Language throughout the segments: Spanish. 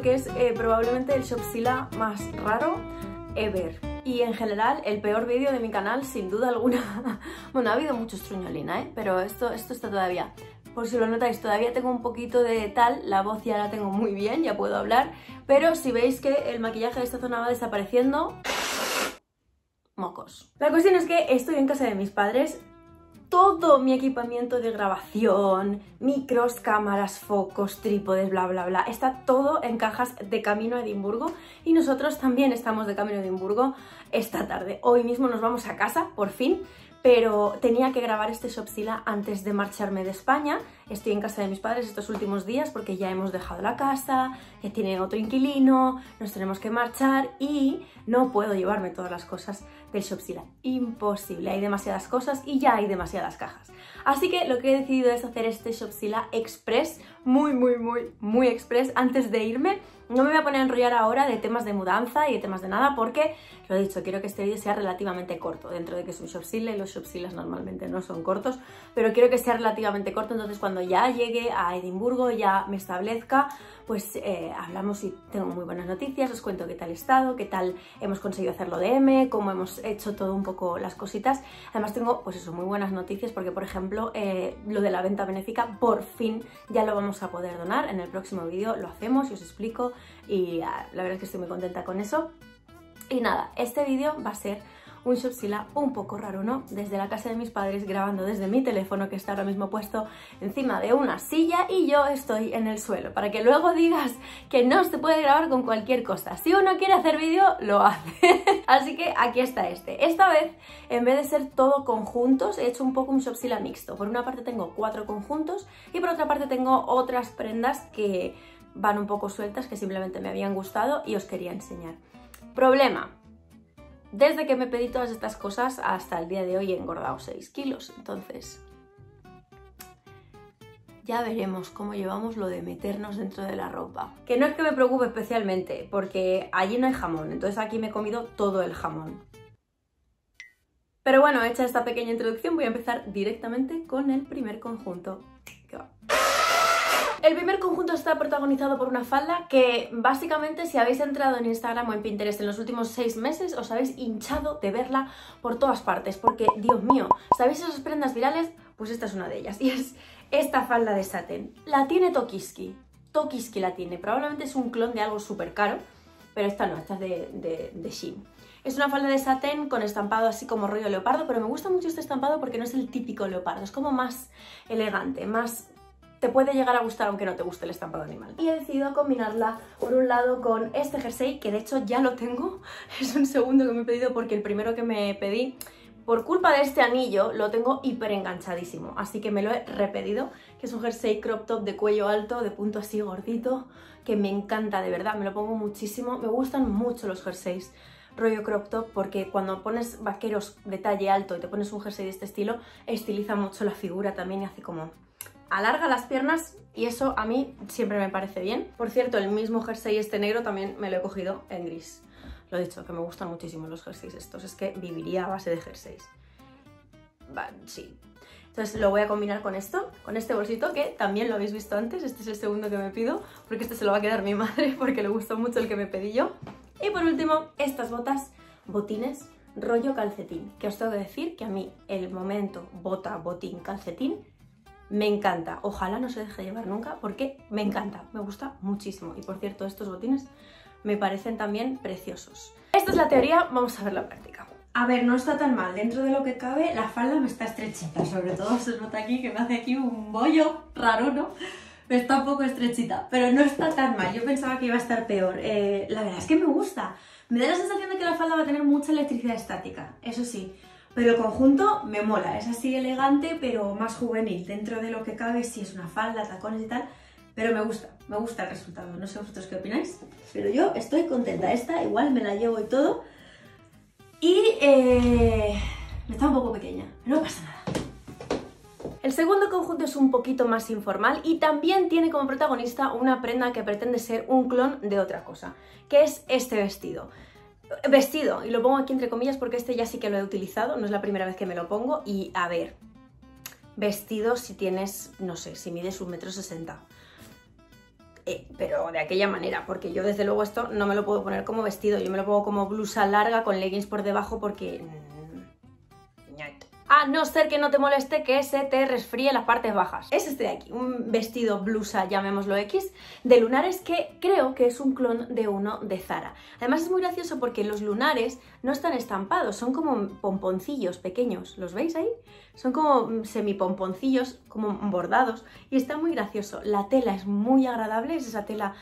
que es eh, probablemente el Shopsila más raro ever. Y en general el peor vídeo de mi canal, sin duda alguna. bueno, ha habido muchos truñolina, ¿eh? Pero esto, esto está todavía... Por si lo notáis, todavía tengo un poquito de tal, la voz ya la tengo muy bien, ya puedo hablar. Pero si veis que el maquillaje de esta zona va desapareciendo, mocos. La cuestión es que estoy en casa de mis padres, todo mi equipamiento de grabación, micros, cámaras, focos, trípodes, bla bla bla, está todo en cajas de camino a Edimburgo y nosotros también estamos de camino a Edimburgo esta tarde. Hoy mismo nos vamos a casa, por fin, pero tenía que grabar este Shopsila antes de marcharme de España. Estoy en casa de mis padres estos últimos días porque ya hemos dejado la casa, ya tiene otro inquilino, nos tenemos que marchar y no puedo llevarme todas las cosas del Shopsila. Imposible, hay demasiadas cosas y ya hay demasiadas cajas. Así que lo que he decidido es hacer este Shopsila Express, muy, muy, muy, muy express antes de irme no me voy a poner a enrollar ahora de temas de mudanza y de temas de nada porque, lo he dicho, quiero que este vídeo sea relativamente corto, dentro de que es un shopsile y los shopsiles normalmente no son cortos, pero quiero que sea relativamente corto, entonces cuando ya llegue a Edimburgo, ya me establezca, pues eh, hablamos y tengo muy buenas noticias, os cuento qué tal he estado, qué tal hemos conseguido hacerlo de M, cómo hemos hecho todo un poco las cositas. Además tengo, pues eso, muy buenas noticias porque, por ejemplo, eh, lo de la venta benéfica, por fin ya lo vamos a poder donar. En el próximo vídeo lo hacemos y os explico y ah, la verdad es que estoy muy contenta con eso. Y nada, este vídeo va a ser un Shopsila un poco raro, ¿no? Desde la casa de mis padres, grabando desde mi teléfono que está ahora mismo puesto encima de una silla y yo estoy en el suelo, para que luego digas que no se puede grabar con cualquier cosa. Si uno quiere hacer vídeo, lo hace. Así que aquí está este. Esta vez, en vez de ser todo conjuntos, he hecho un poco un Shopsila mixto. Por una parte tengo cuatro conjuntos y por otra parte tengo otras prendas que van un poco sueltas que simplemente me habían gustado y os quería enseñar. Problema. Desde que me pedí todas estas cosas hasta el día de hoy he engordado 6 kilos, entonces ya veremos cómo llevamos lo de meternos dentro de la ropa. Que no es que me preocupe especialmente, porque allí no hay jamón, entonces aquí me he comido todo el jamón. Pero bueno, hecha esta pequeña introducción, voy a empezar directamente con el primer conjunto. El primer conjunto está protagonizado por una falda que básicamente si habéis entrado en Instagram o en Pinterest en los últimos seis meses os habéis hinchado de verla por todas partes porque, Dios mío, ¿sabéis esas prendas virales? Pues esta es una de ellas y es esta falda de satén. La tiene Tokiski, Tokiski la tiene, probablemente es un clon de algo súper caro, pero esta no, esta es de, de, de. Es una falda de satén con estampado así como rollo leopardo, pero me gusta mucho este estampado porque no es el típico leopardo, es como más elegante, más te puede llegar a gustar aunque no te guste el estampado animal. Y he decidido combinarla por un lado con este jersey, que de hecho ya lo tengo, es un segundo que me he pedido porque el primero que me pedí, por culpa de este anillo, lo tengo hiper enganchadísimo, así que me lo he repedido, que es un jersey crop top de cuello alto, de punto así gordito, que me encanta de verdad, me lo pongo muchísimo, me gustan mucho los jerseys rollo crop top porque cuando pones vaqueros de talle alto y te pones un jersey de este estilo, estiliza mucho la figura también y hace como alarga las piernas y eso a mí siempre me parece bien. Por cierto, el mismo jersey este negro también me lo he cogido en gris. Lo he dicho, que me gustan muchísimo los jerseys estos, es que viviría a base de jerseys. sí. Entonces lo voy a combinar con esto, con este bolsito que también lo habéis visto antes, este es el segundo que me pido, porque este se lo va a quedar mi madre porque le gustó mucho el que me pedí yo. Y por último, estas botas, botines, rollo calcetín, que os tengo que decir que a mí el momento bota, botín, calcetín me encanta. Ojalá no se deje llevar nunca porque me encanta, me gusta muchísimo. Y por cierto, estos botines me parecen también preciosos. Esta es la teoría, vamos a ver la práctica. A ver, no está tan mal. Dentro de lo que cabe, la falda me está estrechita. Sobre todo se nota aquí que me hace aquí un bollo raro, ¿no? Está un poco estrechita, pero no está tan mal. Yo pensaba que iba a estar peor. Eh, la verdad es que me gusta. Me da la sensación de que la falda va a tener mucha electricidad estática, eso sí. Pero el conjunto me mola, es así elegante pero más juvenil. Dentro de lo que cabe sí es una falda, tacones y tal, pero me gusta, me gusta el resultado. No sé vosotros qué opináis, pero yo estoy contenta. Esta igual me la llevo y todo. Y eh, está un poco pequeña, no pasa nada. El segundo conjunto es un poquito más informal y también tiene como protagonista una prenda que pretende ser un clon de otra cosa, que es este vestido. Vestido, y lo pongo aquí entre comillas porque este ya sí que lo he utilizado, no es la primera vez que me lo pongo. Y a ver, vestido si tienes, no sé, si mides un metro sesenta. eh, pero de aquella manera, porque yo desde luego esto no me lo puedo poner como vestido, yo me lo pongo como blusa larga con leggings por debajo porque... A no ser que no te moleste que se te resfríe las partes bajas. Es este de aquí, un vestido blusa, llamémoslo X, de lunares que creo que es un clon de uno de Zara. Además es muy gracioso porque los lunares no están estampados, son como pomponcillos pequeños, ¿los veis ahí? Son como semipomponcillos, como bordados y está muy gracioso. La tela es muy agradable, es esa tela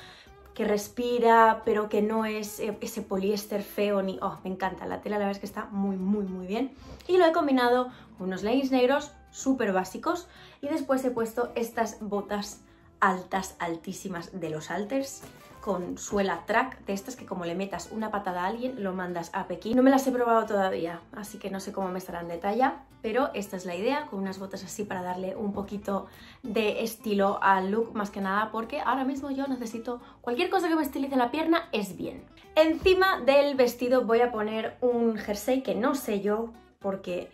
que respira, pero que no es eh, ese poliéster feo ni... Oh, me encanta, la tela la verdad es que está muy, muy, muy bien. Y lo he combinado con unos leggings negros súper básicos. Y después he puesto estas botas altas, altísimas de los Alters con suela track, de estas que como le metas una patada a alguien, lo mandas a Pekín. No me las he probado todavía, así que no sé cómo me estarán de talla, pero esta es la idea, con unas botas así para darle un poquito de estilo al look, más que nada porque ahora mismo yo necesito cualquier cosa que me estilice la pierna, es bien. Encima del vestido voy a poner un jersey que no sé yo, porque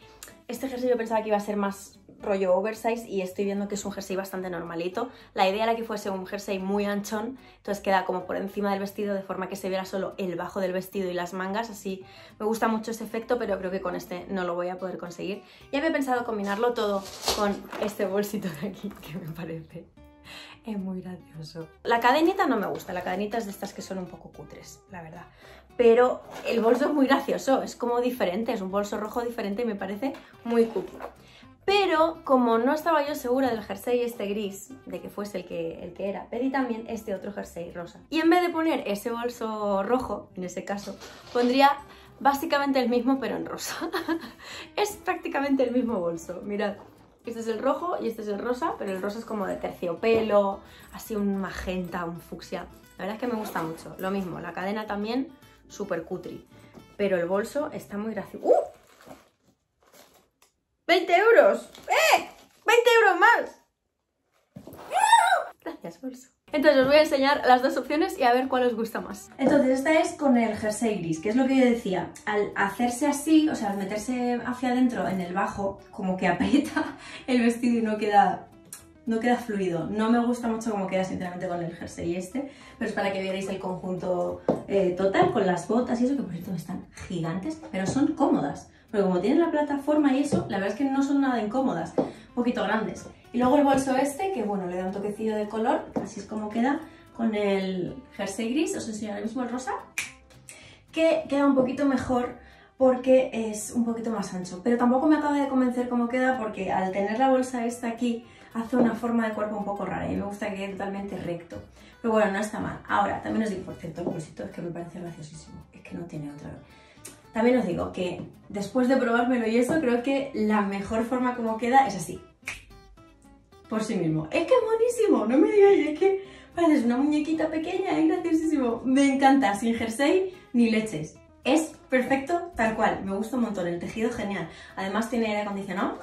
este jersey yo pensaba que iba a ser más rollo oversize y estoy viendo que es un jersey bastante normalito. La idea era que fuese un jersey muy anchón, entonces queda como por encima del vestido de forma que se viera solo el bajo del vestido y las mangas, así me gusta mucho ese efecto, pero creo que con este no lo voy a poder conseguir. Me he pensado combinarlo todo con este bolsito de aquí, que me parece es muy gracioso. La cadenita no me gusta, la cadenita es de estas que son un poco cutres, la verdad. Pero el bolso es muy gracioso, es como diferente, es un bolso rojo diferente y me parece muy cutre. Pero como no estaba yo segura del jersey este gris, de que fuese el que, el que era, pedí también este otro jersey rosa. Y en vez de poner ese bolso rojo, en ese caso, pondría básicamente el mismo pero en rosa. es prácticamente el mismo bolso, mirad. Este es el rojo y este es el rosa, pero el rosa es como de terciopelo, así un magenta, un fucsia. La verdad es que me gusta mucho. Lo mismo, la cadena también, súper cutri. Pero el bolso está muy gracioso. ¡Uh! ¡20 euros! ¡Eh! ¡20 euros más! Gracias, bolso. Entonces os voy a enseñar las dos opciones y a ver cuál os gusta más. Entonces esta es con el jersey gris, que es lo que yo decía. Al hacerse así, o sea, al meterse hacia adentro en el bajo, como que aprieta el vestido y no queda no queda fluido. No me gusta mucho cómo queda sinceramente con el jersey este, pero es para que veáis el conjunto eh, total con las botas y eso, que por cierto están gigantes, pero son cómodas. Porque como tienen la plataforma y eso, la verdad es que no son nada incómodas, un poquito grandes. Y luego el bolso este, que bueno, le da un toquecillo de color, así es como queda con el jersey gris, os enseño ahora mismo el rosa, que queda un poquito mejor porque es un poquito más ancho. Pero tampoco me acaba de convencer cómo queda porque al tener la bolsa esta aquí hace una forma de cuerpo un poco rara y me gusta que quede totalmente recto. Pero bueno, no está mal. Ahora, también os digo, por cierto, el bolsito es que me parece graciosísimo. Es que no tiene otra... También os digo que después de probármelo y eso, creo que la mejor forma como queda es así. Por sí mismo. Es que es buenísimo, no me digáis, es que pareces una muñequita pequeña, es graciosísimo. Me encanta, sin jersey ni leches. Es perfecto tal cual, me gusta un montón, el tejido genial. Además tiene aire acondicionado.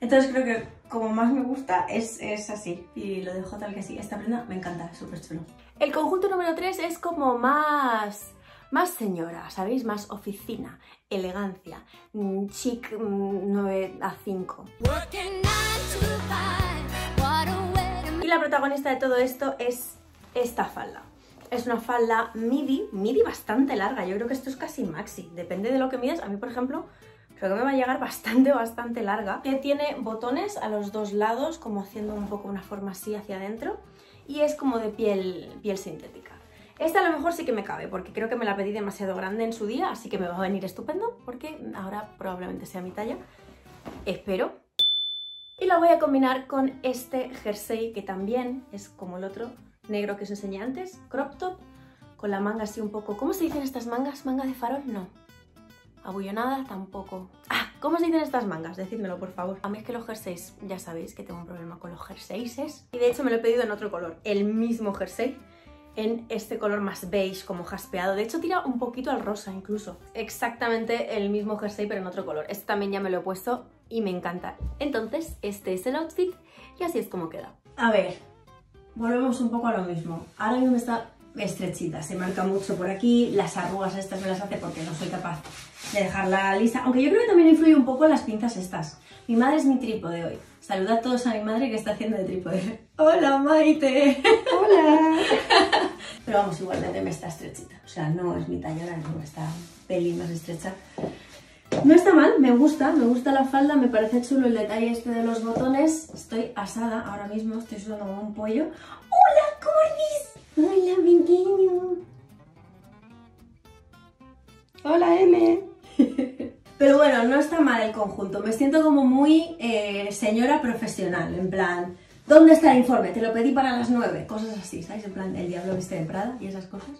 Entonces creo que como más me gusta es, es así y lo dejo tal que así. Esta prenda me encanta, súper chulo. El conjunto número 3 es como más más señora, ¿sabéis? Más oficina, elegancia, mm, chic 9 mm, a 5. Y la protagonista de todo esto es esta falda. Es una falda midi, midi bastante larga, yo creo que esto es casi maxi, depende de lo que midas. A mí, por ejemplo, creo que me va a llegar bastante, bastante larga. Que tiene botones a los dos lados, como haciendo un poco una forma así hacia adentro. Y es como de piel, piel sintética. Esta a lo mejor sí que me cabe, porque creo que me la pedí demasiado grande en su día, así que me va a venir estupendo, porque ahora probablemente sea mi talla. Espero. Y la voy a combinar con este jersey, que también es como el otro negro que os enseñé antes, crop top, con la manga así un poco... ¿Cómo se dicen estas mangas? ¿Manga de farol? No. Abullonada tampoco. Ah, ¿cómo se dicen estas mangas? Decídmelo, por favor. A mí es que los jerseys, ya sabéis que tengo un problema con los jerseys. Y de hecho me lo he pedido en otro color, el mismo jersey en este color más beige, como jaspeado. De hecho, tira un poquito al rosa incluso. Exactamente el mismo jersey, pero en otro color. Este también ya me lo he puesto y me encanta. Entonces, este es el outfit y así es como queda. A ver, volvemos un poco a lo mismo. Ahora mismo me está estrechita, se marca mucho por aquí, las arrugas estas me las hace porque no soy capaz de dejarla lisa, aunque yo creo que también influye un poco en las pinzas estas. Mi madre es mi trípode hoy. Saluda a todos a mi madre que está haciendo de trípode. Hola Maite. Hola. Pero vamos, igualmente me está estrechita. O sea, no es mi talla, no está pelín más estrecha. No está mal, me gusta, me gusta la falda, me parece chulo el detalle este de los botones. Estoy asada ahora mismo, estoy sudando un pollo. ¡Hola, Cordis! ¡Hola, pequeño! ¡Hola, M! Pero bueno, no está mal el conjunto, me siento como muy eh, señora profesional, en plan... ¿Dónde está el informe? Te lo pedí para las 9, cosas así, ¿sabes? El diablo viste de Prada y esas cosas.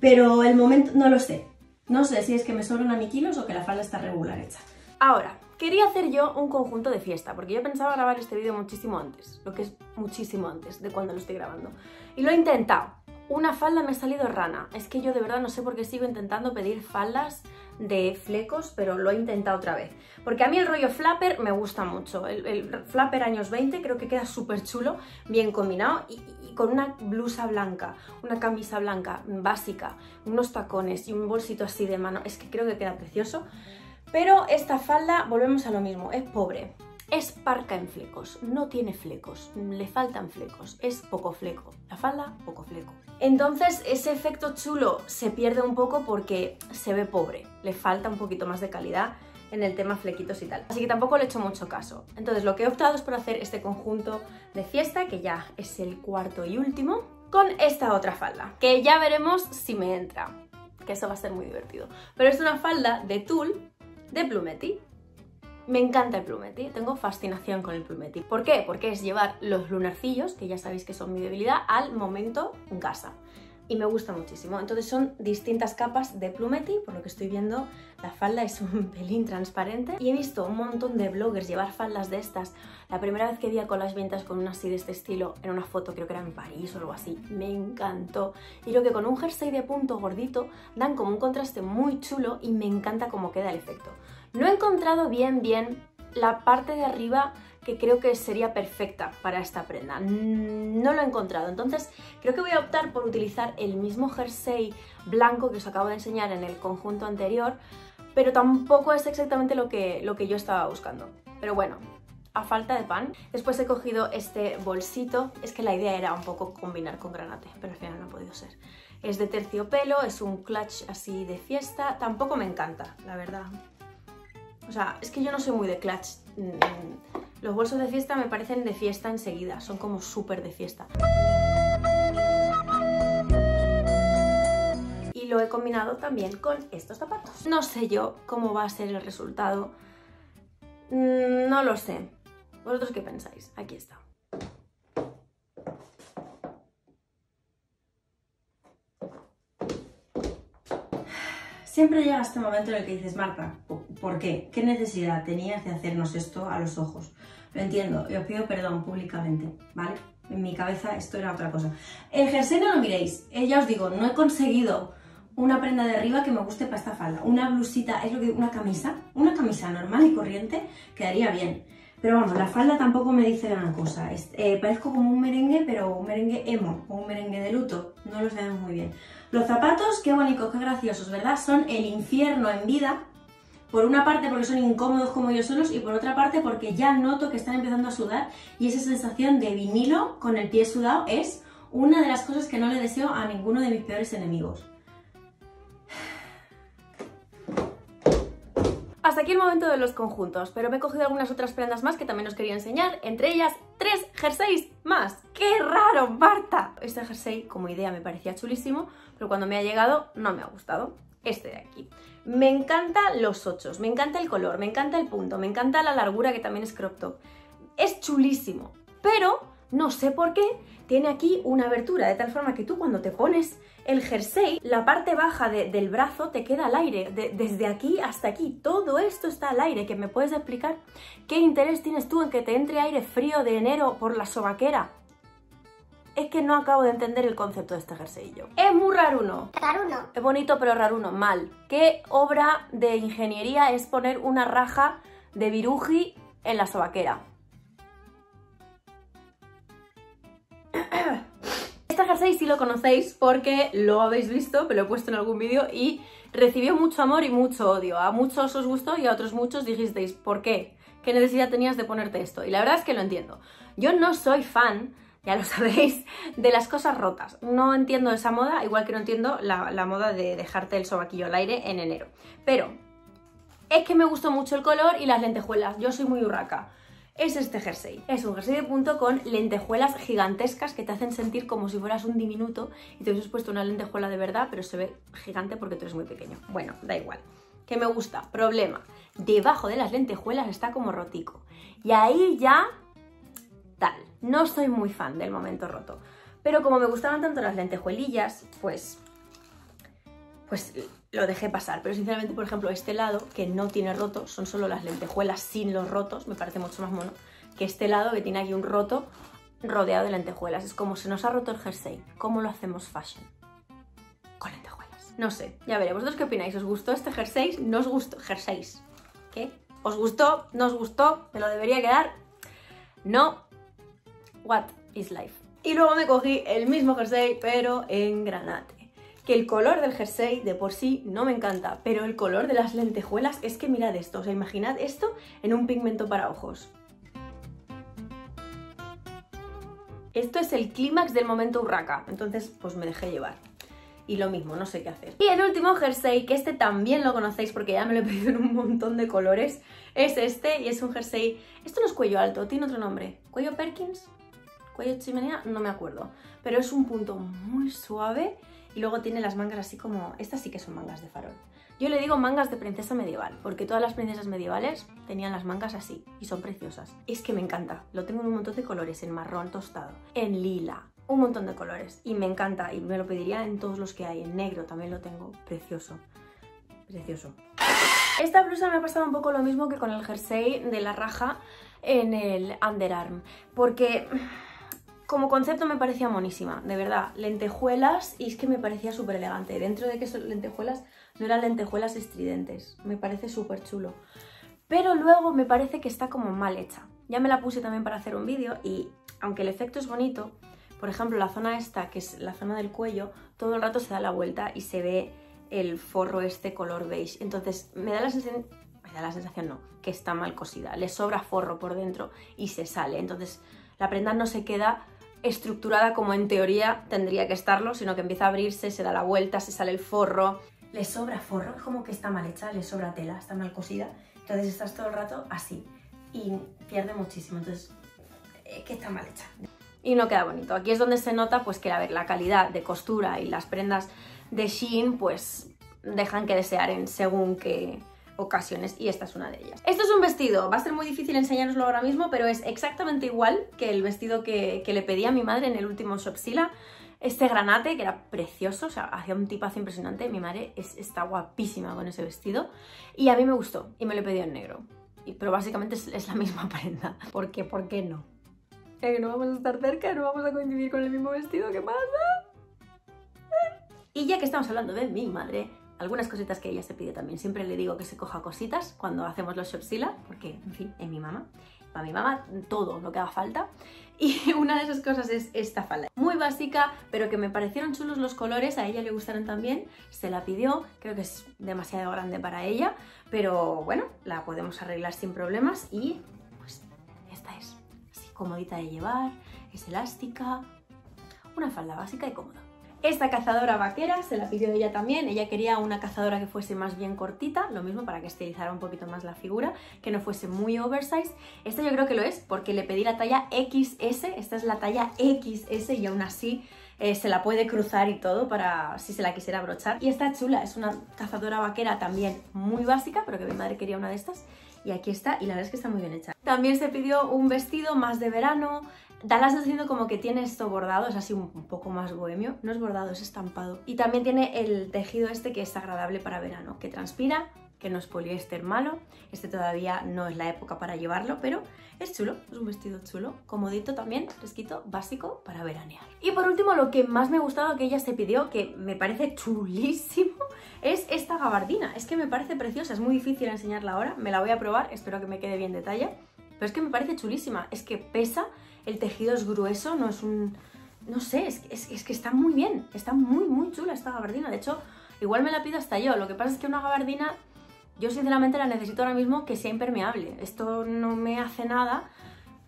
Pero el momento, no lo sé, no sé si es que me sobran a mí kilos o que la falda está regular hecha. Ahora, quería hacer yo un conjunto de fiesta, porque yo pensaba grabar este vídeo muchísimo antes, lo que es muchísimo antes de cuando lo estoy grabando. Y lo he intentado. Una falda me ha salido rana. Es que yo de verdad no sé por qué sigo intentando pedir faldas de flecos, pero lo he intentado otra vez. Porque a mí el rollo flapper me gusta mucho. El, flapper años 20 creo que queda súper chulo, bien combinado y, con una blusa blanca, una camisa blanca básica, unos tacones y un bolsito así de mano. Es que creo que queda precioso. Pero esta falda, volvemos a lo mismo, es pobre. Es parca en flecos, no tiene flecos, le faltan flecos, es poco fleco. La falda, poco fleco. Entonces ese efecto chulo se pierde un poco porque se ve pobre, le falta un poquito más de calidad en el tema flequitos y tal. Así que tampoco le he hecho mucho caso. Entonces lo que he optado es por hacer este conjunto de fiesta, que ya es el cuarto y último, con esta otra falda, que ya veremos si me entra, que eso va a ser muy divertido. Pero es una falda de tul de Plumetti. Me encanta el plumetti, tengo fascinación con el plumetti. ¿Por qué? Porque es llevar los lunarcillos, que ya sabéis que son mi debilidad, al momento en casa. Y me gusta muchísimo. Entonces son distintas capas de plumetti, por lo que estoy viendo la falda es un pelín transparente. Y he visto un montón de bloggers llevar faldas de estas. La primera vez que vi a las ventas con una así de este estilo, en una foto, creo que era en París o algo así, me encantó. Y lo que con un jersey de punto gordito dan como un contraste muy chulo y me encanta cómo queda el efecto. No he encontrado bien, bien la parte de arriba que creo que sería perfecta para esta prenda. No lo he encontrado, entonces creo que voy a optar por utilizar el mismo jersey blanco que os acabo de enseñar en el conjunto anterior, pero tampoco es exactamente lo que, lo que yo estaba buscando. Pero bueno, a falta de pan. Después he cogido este bolsito, es que la idea era un poco combinar con granate, pero al final no ha podido ser. Es de terciopelo, es un clutch así de fiesta, tampoco me encanta, la verdad. O sea, es que yo no soy muy de clutch. Mm, los bolsos de fiesta me parecen de fiesta enseguida, son como súper de fiesta. Y lo he combinado también con estos zapatos. No sé yo cómo va a ser el resultado. Mm, no lo sé. ¿Vosotros qué pensáis? Aquí está. Siempre llega este momento en el que dices, Marta, ¿por qué? ¿Qué necesidad tenías de hacernos esto a los ojos? Lo entiendo y os pido perdón públicamente, ¿vale? En mi cabeza esto era otra cosa. El jersey no lo miréis, eh, ya os digo, no he conseguido una prenda de arriba que me guste para esta falda. Una blusita, es lo que una camisa, una camisa normal y corriente quedaría bien. Pero vamos, la falda tampoco me dice gran cosa. Eh, parezco como un merengue, pero un merengue emo o un merengue de luto. No lo sabemos muy bien. Los zapatos, qué bonitos, qué graciosos, ¿verdad? Son el infierno en vida. Por una parte porque son incómodos como yo solos y por otra parte porque ya noto que están empezando a sudar y esa sensación de vinilo con el pie sudado es una de las cosas que no le deseo a ninguno de mis peores enemigos. Hasta aquí el momento de los conjuntos, pero me he cogido algunas otras prendas más que también os quería enseñar, entre ellas tres jerseys más. ¡Qué raro, Marta! Este jersey como idea me parecía chulísimo, pero cuando me ha llegado no me ha gustado. Este de aquí. Me encantan los ochos, me encanta el color, me encanta el punto, me encanta la largura que también es crop top. Es chulísimo, pero no sé por qué tiene aquí una abertura, de tal forma que tú cuando te pones el jersey, la parte baja del brazo te queda al aire, desde aquí hasta aquí, todo esto está al aire, que me puedes explicar qué interés tienes tú en que te entre aire frío de enero por la sobaquera. Es que no acabo de entender el concepto de este jersey yo. Es muy raruno. Raruno. Es bonito pero raruno, mal. ¿Qué obra de ingeniería es poner una raja de viruji en la sobaquera? jersey sí lo conocéis porque lo habéis visto, me lo he puesto en algún vídeo y recibió mucho amor y mucho odio. A muchos os gustó y a otros muchos dijisteis, ¿por qué? ¿Qué necesidad tenías de ponerte esto? Y la verdad es que lo entiendo. Yo no soy fan, ya lo sabéis, de las cosas rotas. No entiendo esa moda, igual que no entiendo la, la moda de dejarte el sobaquillo al aire en enero. Pero es que me gustó mucho el color y las lentejuelas. Yo soy muy hurraca es este jersey. Es un jersey de punto con lentejuelas gigantescas que te hacen sentir como si fueras un diminuto y te hubieses puesto una lentejuela de verdad, pero se ve gigante porque tú eres muy pequeño. Bueno, da igual. ¿Qué me gusta? Problema. Debajo de las lentejuelas está como rotico. Y ahí ya... tal. No soy muy fan del momento roto. Pero como me gustaban tanto las lentejuelillas, pues pues lo dejé pasar. Pero sinceramente, por ejemplo, este lado, que no tiene roto, son solo las lentejuelas sin los rotos, me parece mucho más mono, que este lado que tiene aquí un roto rodeado de lentejuelas. Es como se nos ha roto el jersey. ¿Cómo lo hacemos fashion? Con lentejuelas. No sé, ya veré. ¿Vosotros qué opináis? ¿Os gustó este jersey? ¿No os gustó? ¿Jerseys? ¿Qué? ¿Os gustó? ¿No os gustó? ¿Me lo debería quedar? No. What is life? Y luego me cogí el mismo jersey, pero en granate que el color del jersey de por sí no me encanta, pero el color de las lentejuelas es que mirad esto, o sea, imaginad esto en un pigmento para ojos. Esto es el clímax del momento urraca, entonces pues me dejé llevar. Y lo mismo, no sé qué hacer. Y el último jersey, que este también lo conocéis porque ya me lo he pedido en un montón de colores, es este y es un jersey... Esto no es cuello alto, tiene otro nombre. ¿Cuello Perkins? ¿Cuello chimenea? No me acuerdo. Pero es un punto muy suave y luego tiene las mangas así como... Estas sí que son mangas de farol. Yo le digo mangas de princesa medieval, porque todas las princesas medievales tenían las mangas así y son preciosas. Es que me encanta, lo tengo en un montón de colores, en marrón tostado, en lila, un montón de colores y me encanta y me lo pediría en todos los que hay, en negro también lo tengo, precioso, precioso. Esta blusa me ha pasado un poco lo mismo que con el jersey de la raja en el underarm, porque como concepto me parecía monísima, de verdad. Lentejuelas y es que me parecía súper elegante. Dentro de que son lentejuelas, no eran lentejuelas estridentes. Me parece súper chulo. Pero luego me parece que está como mal hecha. Ya me la puse también para hacer un vídeo y aunque el efecto es bonito, por ejemplo la zona esta, que es la zona del cuello, todo el rato se da la vuelta y se ve el forro este color beige. Entonces me da la sensación, me da la sensación no, que está mal cosida. Le sobra forro por dentro y se sale. Entonces la prenda no se queda estructurada como en teoría tendría que estarlo, sino que empieza a abrirse, se da la vuelta, se sale el forro. Le sobra forro, es como que está mal hecha, le sobra tela, está mal cosida. Entonces estás todo el rato así y pierde muchísimo. Entonces, es que está mal hecha. Y no queda bonito. Aquí es donde se nota pues que a ver, la calidad de costura y las prendas de Shein pues dejan que desear en según que ocasiones y esta es una de ellas. Esto es un vestido, va a ser muy difícil enseñároslo ahora mismo, pero es exactamente igual que el vestido que, le pedí a mi madre en el último Shopsila. Este granate, que era precioso, o sea, hacía un tipazo impresionante. Mi madre está guapísima con ese vestido y a mí me gustó y me lo he pedido en negro. Y, pero básicamente es, la misma prenda. ¿Por qué? ¿Por qué no? que no vamos a estar cerca, no vamos a coincidir con el mismo vestido, ¿qué pasa? Y ya que estamos hablando de mi madre, algunas cositas que ella se pide también. Siempre le digo que se coja cositas cuando hacemos los Shopsila, porque, en fin, es mi mamá. Para mi mamá todo lo que haga falta. Y una de esas cosas es esta falda. Muy básica, pero que me parecieron chulos los colores, a ella le gustaron también. Se la pidió, creo que es demasiado grande para ella, pero bueno, la podemos arreglar sin problemas y pues esta es así comodita de llevar, es elástica, una falda básica y cómoda. Esta cazadora vaquera se la pidió ella también, ella quería una cazadora que fuese más bien cortita, lo mismo para que estilizara un poquito más la figura, que no fuese muy oversize. Esta yo creo que lo es porque le pedí la talla XS, esta es la talla XS y aún así eh, se la puede cruzar y todo para si se la quisiera brochar. Y está chula, es una cazadora vaquera también muy básica, pero que mi madre quería una de estas. Y aquí está, y la verdad es que está muy bien hecha. También se pidió un vestido más de verano, Da sensación como que tiene esto bordado, es así un poco más bohemio. No es bordado, es estampado. Y también tiene el tejido este que es agradable para verano, que transpira, que no es poliéster malo. Este todavía no es la época para llevarlo, pero es chulo, es un vestido chulo, comodito también, fresquito, básico para veranear. Y por último, lo que más me ha gustado que ella se pidió, que me parece chulísimo, es esta gabardina. Es que me parece preciosa, es muy difícil enseñarla ahora, me la voy a probar, espero que me quede bien de talla. Pero es que me parece chulísima, es que pesa el tejido es grueso, no es un no sé, es, es, que está muy bien, está muy, muy chula esta gabardina. De hecho, igual me la pido hasta yo. Lo que pasa es que una gabardina, yo sinceramente la necesito ahora mismo que sea impermeable. Esto no me hace nada.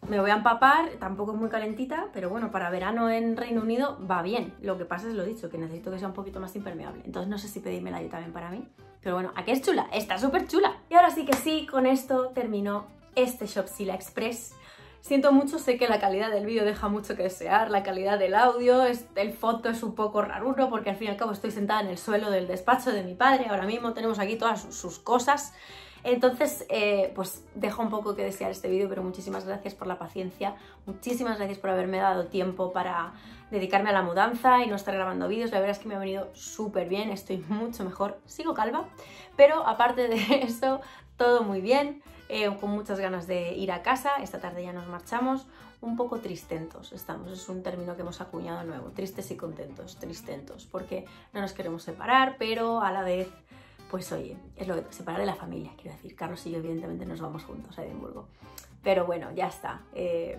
Me voy a empapar, tampoco es muy calentita, pero bueno, para verano en Reino Unido va bien. Lo que pasa es lo dicho, que necesito que sea un poquito más impermeable. Entonces no sé si pedírmela yo también para mí. Pero bueno, aquí es chula, está súper chula. Y ahora sí que sí, con esto terminó este Shopsila Express. Siento mucho, sé que la calidad del vídeo deja mucho que desear, la calidad del audio, el foto es un poco raro porque al fin y al cabo estoy sentada en el suelo del despacho de mi padre, ahora mismo tenemos aquí todas sus cosas. Entonces, eh, pues dejo un poco que desear este vídeo, pero muchísimas gracias por la paciencia, muchísimas gracias por haberme dado tiempo para dedicarme a la mudanza y no estar grabando vídeos. La verdad es que me ha venido súper bien, estoy mucho mejor, sigo calva, pero aparte de eso, todo muy bien. Eh, con muchas ganas de ir a casa. Esta tarde ya nos marchamos. Un poco tristentos estamos, es un término que hemos acuñado nuevo. Tristes y contentos, tristentos, porque no nos queremos separar, pero a la vez, pues oye, es lo que separar de la familia, quiero decir. Carlos y yo, evidentemente, nos vamos juntos a Edimburgo. Pero bueno, ya está. Eh,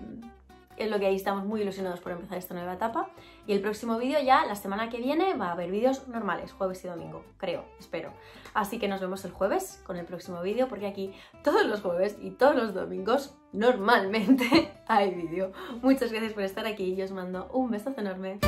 es lo que ahí estamos muy ilusionados por empezar esta nueva etapa. Y el próximo vídeo ya, la semana que viene, va a haber vídeos normales, jueves y domingo, creo, espero. Así que nos vemos el jueves con el próximo vídeo, porque aquí todos los jueves y todos los domingos normalmente hay vídeo. Muchas gracias por estar aquí y os mando un besazo enorme.